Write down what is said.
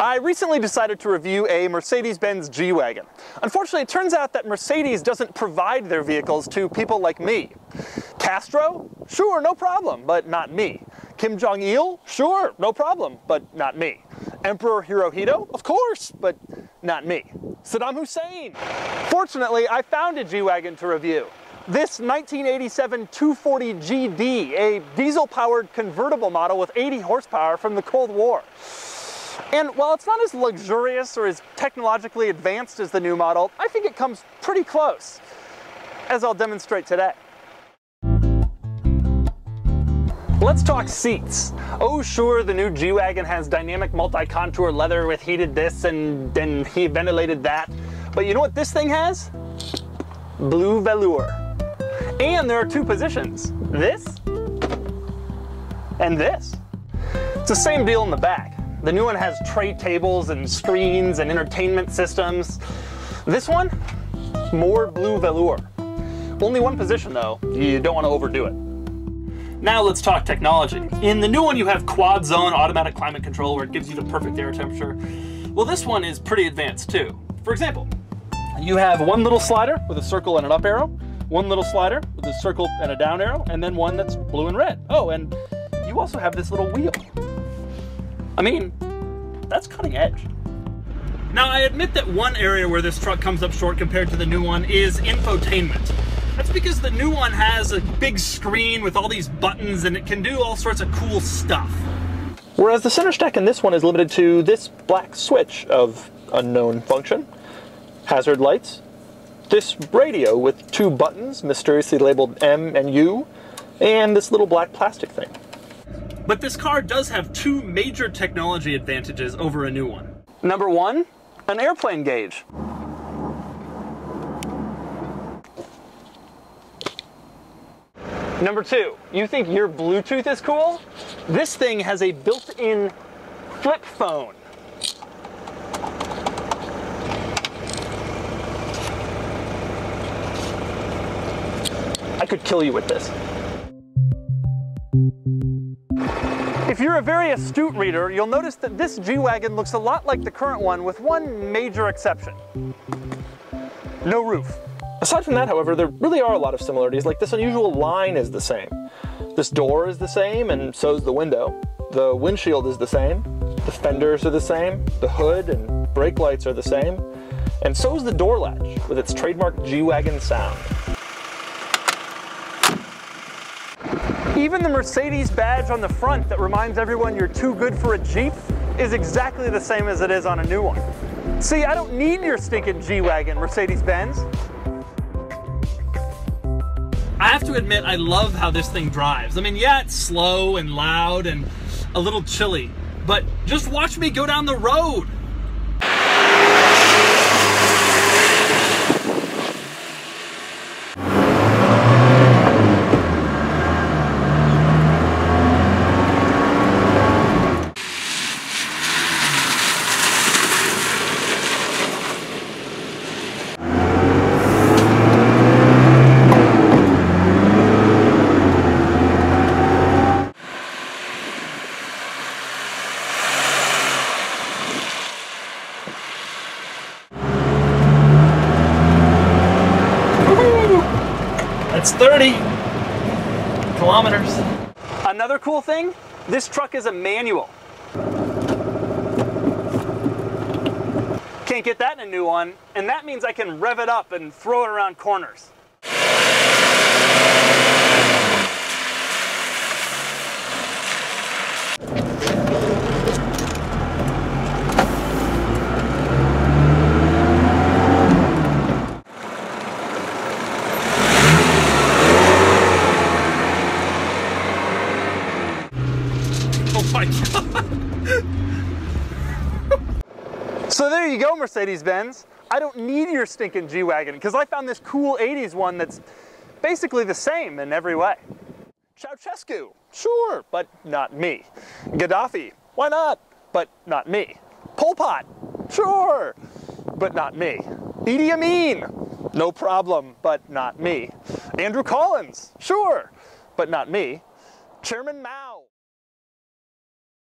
I recently decided to review a Mercedes-Benz G-Wagen. Unfortunately, it turns out that Mercedes doesn't provide their vehicles to people like me. Castro? Sure, no problem, but not me. Kim Jong-il? Sure, no problem, but not me. Emperor Hirohito? Of course, but not me. Saddam Hussein? Fortunately, I found a G-Wagen to review. This 1987 240GD, a diesel-powered convertible model with 80 horsepower from the Cold War. And while it's not as luxurious or as technologically advanced as the new model, I think it comes pretty close, as I'll demonstrate today. Let's talk seats. Oh sure, the new G-Wagen has dynamic multi-contour leather with heated this and then he ventilated that. But you know what this thing has? Blue velour. And there are two positions, this and this. It's the same deal in the back. The new one has tray tables and screens and entertainment systems. This one, more blue velour. Only one position though, you don't want to overdo it. Now let's talk technology. In the new one you have quad zone automatic climate control where it gives you the perfect air temperature. Well this one is pretty advanced too. For example, you have one little slider with a circle and an up arrow, one little slider with a circle and a down arrow, and then one that's blue and red. Oh, and you also have this little wheel. I mean, that's cutting edge. Now, I admit that one area where this truck comes up short compared to the new one is infotainment. That's because the new one has a big screen with all these buttons and it can do all sorts of cool stuff. Whereas the center stack in this one is limited to this black switch of unknown function, hazard lights, this radio with two buttons mysteriously labeled M and U, and this little black plastic thing. But this car does have two major technology advantages over a new one. Number one, an airplane gauge. Number two, you think your Bluetooth is cool? This thing has a built-in flip phone. I could kill you with this. If you're a very astute reader, you'll notice that this G-Wagen looks a lot like the current one with one major exception. No roof. Aside from that, however, there really are a lot of similarities, like this unusual line is the same. This door is the same, and so is the window. The windshield is the same. The fenders are the same. The hood and brake lights are the same. And so is the door latch, with its trademark G-Wagen sound. Even the Mercedes badge on the front that reminds everyone you're too good for a Jeep is exactly the same as it is on a new one. See, I don't need your stinking G-Wagen, Mercedes-Benz. I have to admit, I love how this thing drives. I mean, yeah, it's slow and loud and a little chilly, but just watch me go down the road. 30 kilometers. Another cool thing, this truck is a manual. Can't get that in a new one, and that means I can rev it up and throw it around corners. So there you go, Mercedes-Benz. I don't need your stinking G-Wagen because I found this cool 80s one that's basically the same in every way. Ceausescu, sure, but not me. Gaddafi, why not? But not me. Pol Pot, sure, but not me. Idi Amin, no problem, but not me. Andrew Collins, sure, but not me. Chairman Mao,